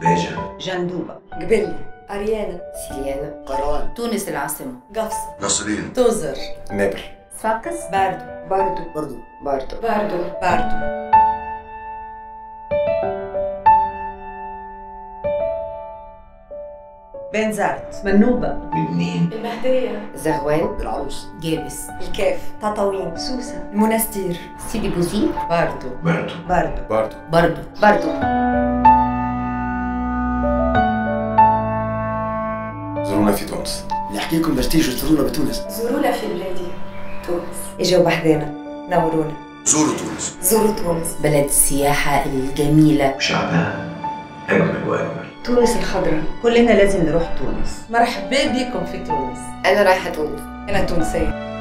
باجة جندوبة قبلي أريانا سيليانا قران تونس العاصمة قفص ناصرين توزر نابل صفاقس باردو باردو برضو باردو باردو باردو بنزرت منوبة لبنان المهدية زغوان العروس جابس الكاف تطاوين سوسة المنستير سيدي بوزيد باردو برضو باردو برضو برضو باردو زورونا في تونس. نحكي لكم باش تيجوا تزورونا بتونس. زورونا في بلادي تونس. اجوا بحذانا نورونا زوروا تونس. زوروا تونس. بلد السياحة الجميلة. وشعبها أجمل وأجمل. تونس الخضراء كلنا لازم نروح تونس. مرحبا بكم في تونس. أنا رايحة تونس. أنا تونسية.